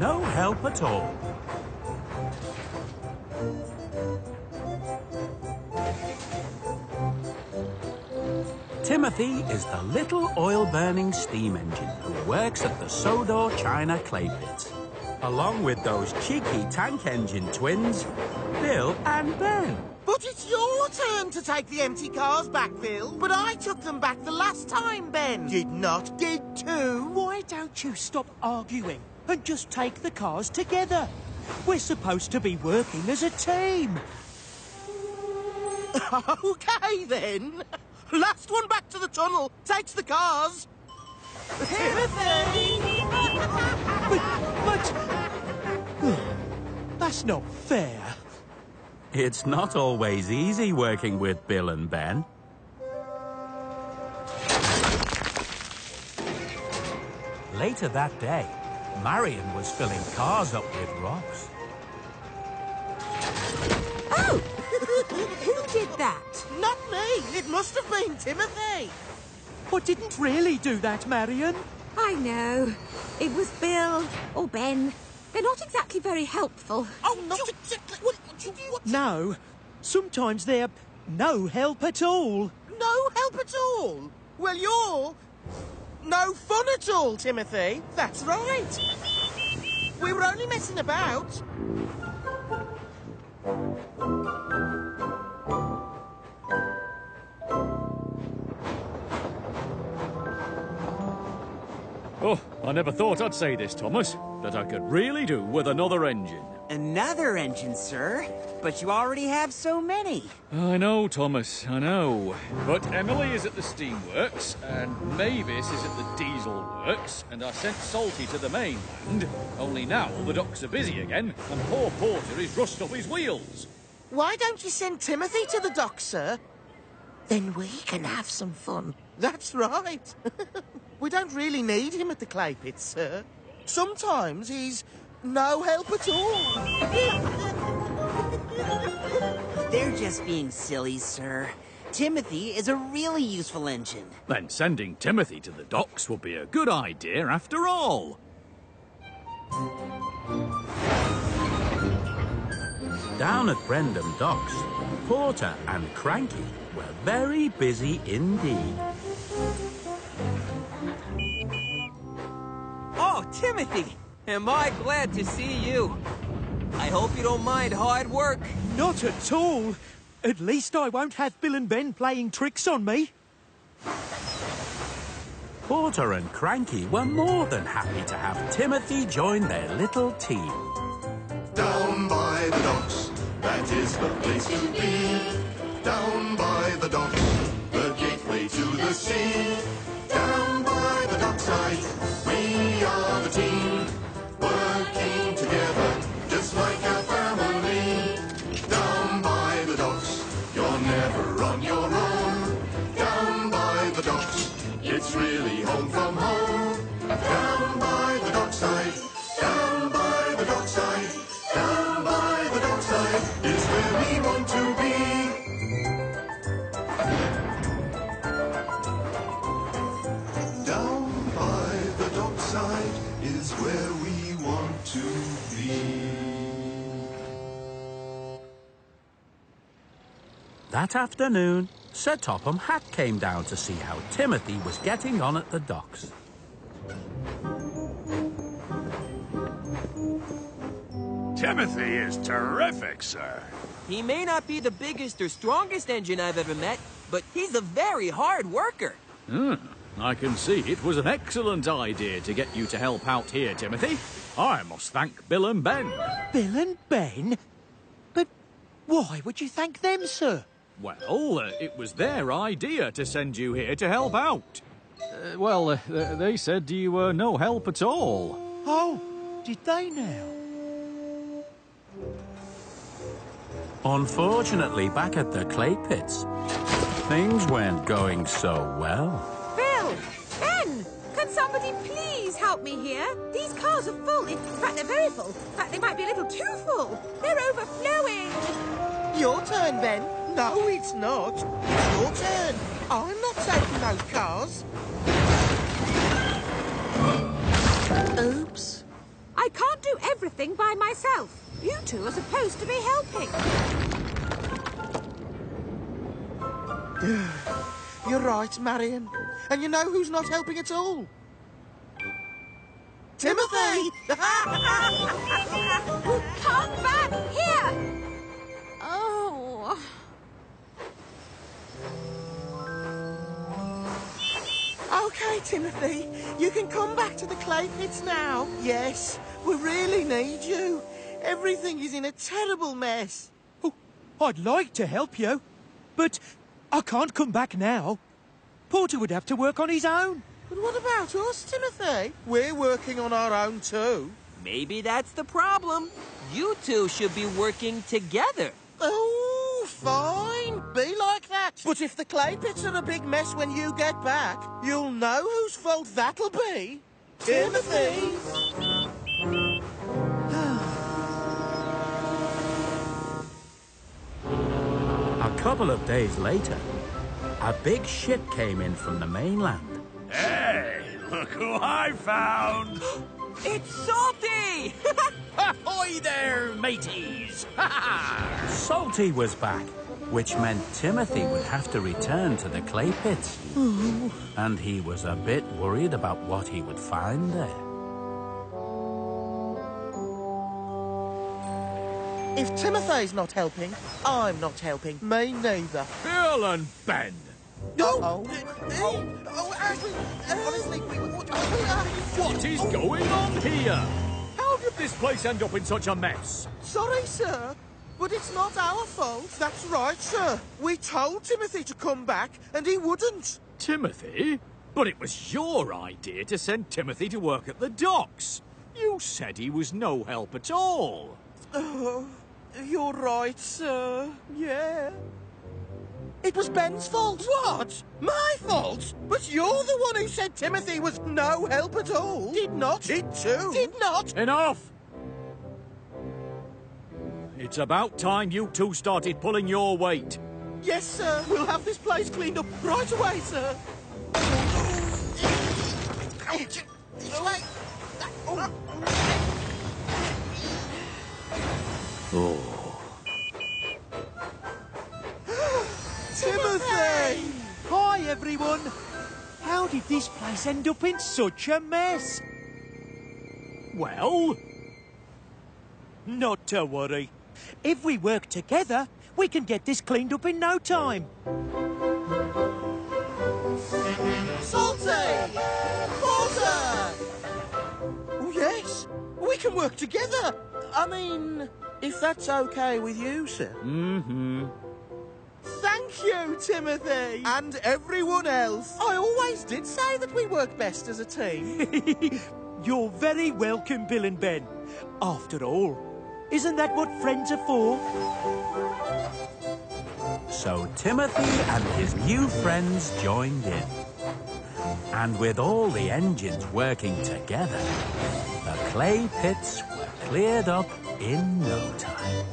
no help at all. Timothy is the little oil-burning steam engine who works at the Sodor China clay pit, along with those cheeky tank engine twins, Bill and Ben. But it's your turn to take the empty cars back, Bill. But I took them back the last time, Ben. Did not. Did too. Why don't you stop arguing and just take the cars together? We're supposed to be working as a team. okay, then. Last one back to the tunnel takes the cars. But, but... That's not fair. It's not always easy working with Bill and Ben. Later that day, Marion was filling cars up with rocks. Oh! Who did that? Not me. It must have been Timothy. I didn't really do that, Marion. I know. It was Bill or Ben. They're not exactly very helpful. Oh, not exactly. What, what, what, No. Sometimes they're no help at all. No help at all. Well, you're no fun at all, Timothy. That's right. We were only messing about. Oh, I never thought I'd say this, Thomas, that I could really do with another engine. Another engine, sir? But you already have so many. I know, Thomas, I know. But Emily is at the steamworks, and Mavis is at the diesel works, and I sent Salty to the mainland. Only now the docks are busy again, and poor Porter is rust off his wheels. Why don't you send Timothy to the dock, sir? Then we can have some fun. That's right. we don't really need him at the clay pits, sir. Sometimes he's no help at all. They're just being silly, sir. Timothy is a really useful engine. Then sending Timothy to the docks would be a good idea after all. Down at Brendam Docks, Porter and Cranky were very busy indeed. Timothy! Am I glad to see you. I hope you don't mind hard work. Not at all. At least I won't have Bill and Ben playing tricks on me. Porter and Cranky were more than happy to have Timothy join their little team. Down by the docks, that is the place to be. Down by the docks, the gateway to the sea. Down by the dockside, That afternoon, Sir Topham Hatt came down to see how Timothy was getting on at the docks. Timothy is terrific, sir. He may not be the biggest or strongest engine I've ever met, but he's a very hard worker. Hmm, I can see it was an excellent idea to get you to help out here, Timothy. I must thank Bill and Ben. Bill and Ben? But why would you thank them, sir? Well, uh, it was their idea to send you here to help out. Uh, well, uh, they said you were no help at all. Oh, did they now? Unfortunately, back at the clay pits, things weren't going so well. Bill! Ben! Can somebody please help me here? These cars are full. In fact, they're very full. In fact, they might be a little too full. They're overflowing. Your turn, Ben. No, it's not. It's your turn. I'm not taking those cars. Oops. I can't do everything by myself. You two are supposed to be helping. You're right, Marion. And you know who's not helping at all? Timothy! Come back here! Okay, Timothy. You can come back to the clay pits now. Yes, we really need you. Everything is in a terrible mess. Oh, I'd like to help you, but I can't come back now. Porter would have to work on his own. But what about us, Timothy? We're working on our own too. Maybe that's the problem. You two should be working together. Oh, fine. Be like that. But if the clay pits are a big mess when you get back, you'll know whose fault that'll be. Timothy! A couple of days later, a big ship came in from the mainland. Hey, look who I found! It's Salty! Ahoy there, mateys! Salty was back, which meant Timothy would have to return to the clay pits. And he was a bit worried about what he would find there. If Timothy's not helping, I'm not helping. Me neither. Bill and Ben! Oh, oh, oh, Ashley, honestly, we, we, What is going on here? This place end up in such a mess? Sorry, sir, but it's not our fault. That's right, sir. We told Timothy to come back, and he wouldn't. Timothy? But it was your idea to send Timothy to work at the docks. You said he was no help at all. Oh, you're right, sir. Yeah. It was Ben's fault. What? My fault? But you're the one who said Timothy was no help at all. Did not. Did too. Did not. Enough! It's about time you two started pulling your weight. Yes, sir. We'll have this place cleaned up right away, sir. Oh. oh. Timothy! Hi, everyone. How did this place end up in such a mess? Well, Not to worry. If we work together, we can get this cleaned up in no time. Salty! Porter! Oh, yes. We can work together. I mean, if that's okay with you, sir. mm-hmm. Thank you, Timothy! And everyone else. I always did say that we work best as a team. You're very welcome, Bill and Ben. After all, isn't that what friends are for? So Timothy and his new friends joined in. And with all the engines working together, the clay pits were cleared up in no time.